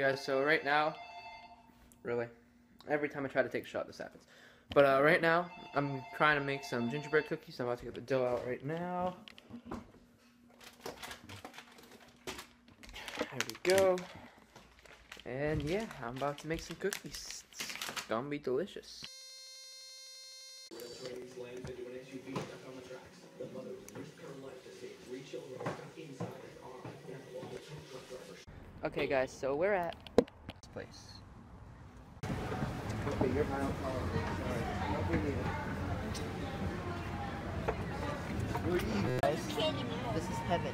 guys, so right now, really, every time I try to take a shot, this happens. But uh, right now, I'm trying to make some gingerbread cookies. I'm about to get the dough out right now. There we go. And yeah, I'm about to make some cookies. It's gonna be delicious. Okay, guys, so we're at this place. Okay, you're my This is heaven.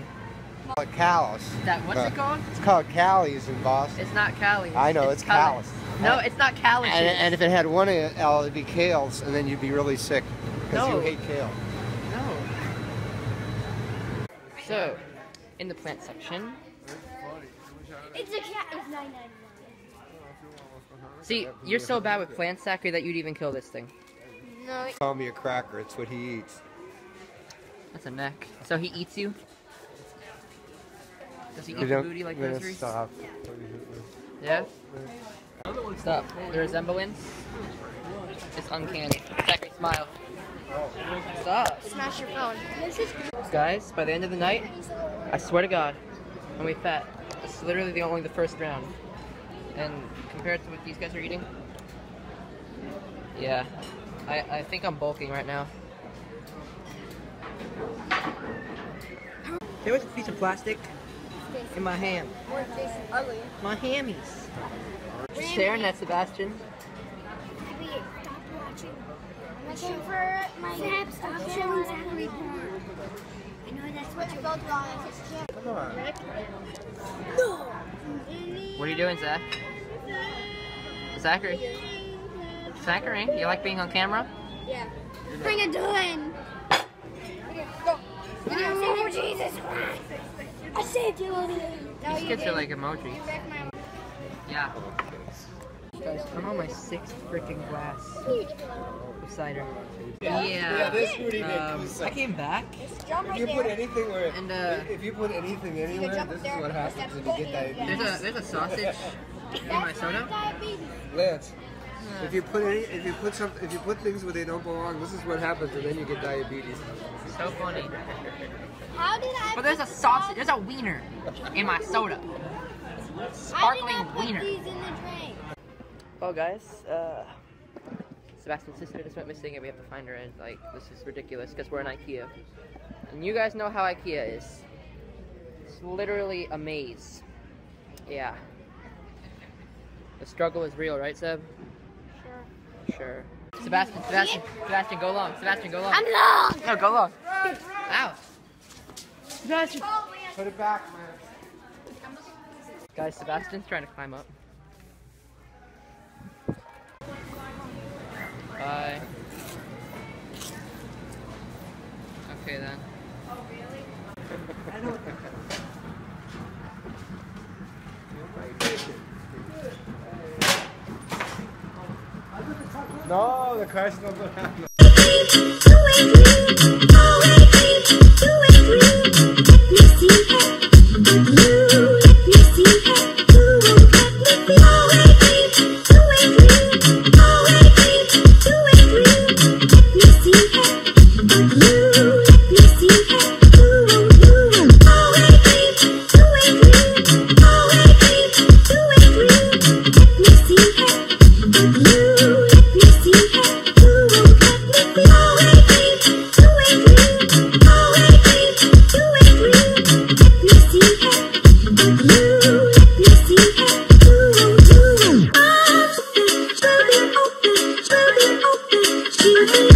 called Callus. That what's Uh, it called? It's called Callies in Boston. It's not Cali. I know, it's Callus. Callus. No, it's not Cali. And, and if it had one L, it'd be Kales, and then you'd be really sick because No. you hate kale. No. So, in the plant section, It's a cat. It's nine nine see, you're so bad with plant sacre that you'd even kill this thing. one. No. Call me a cracker. It's what he eats. That's a neck. So he eats you? Does he eat You your booty like you don't groceries? Stop. Yeah? Stop. The resemblance is uncanny. Zachary, smile. Stop. Smash your phone. This is Guys, by the end of the night, I swear to God, when we fat, it's literally the only the first round. And compared to what these guys are eating, yeah, I, I think I'm bulking right now. There was a piece of plastic in my hand. My hammies. Just staring at Sebastian. Stop watching. I'm looking for my Zap, stop showing Zachary porn. I know that's what you're both wrong. It's just Come on. No. What are you doing, Zach? Zachary? Zachary, you like being on camera? Yeah. Bring it in. Go. Oh, Jesus Christ. I saved you. These kids are like emojis. You wrecked my- Yeah. Guys, I'm on my sixth freaking glass of cider. Yeah. this would even Um, I came back Jump If right you put there. anything where, and uh, if you put anything anywhere, this is what happens that when you get button, diabetes. there's a there's a sausage in my soda. Lance, if you put any, if you put some, if you put things where they don't belong, this is what happens, and then you get diabetes. So funny. How did I? But there's a sausage. There's a wiener in my soda. Sparkling I did not put wiener. These in the drain. Well, guys, uh, Sebastian's sister just went missing, and we have to find her. And like, this is ridiculous because we're in IKEA, and you guys know how IKEA is. It's literally a maze. Yeah. The struggle is real, right, Seb? Sure. Sure. Sebastian, Sebastian, Sebastian, go long. Sebastian, go long. I'm long. No, go long. Ow. Sebastian. Put it back, man. Guys, Sebastian's trying to climb up. Bye. Okay then. No, the car's not gonna happen. Thank you.